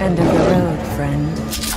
End of the road, friend.